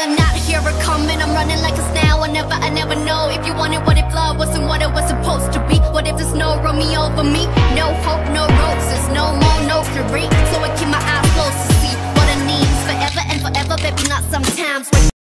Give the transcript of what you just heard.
I'm not here or coming, I'm running like a snail. I never, I never know. If you wanted what it blood Wasn't what it was supposed to be? What if there's no Romeo for me? No hope, no roses, no more, no career So I keep my eyes closed to see What I need. Forever and forever Baby, not sometimes.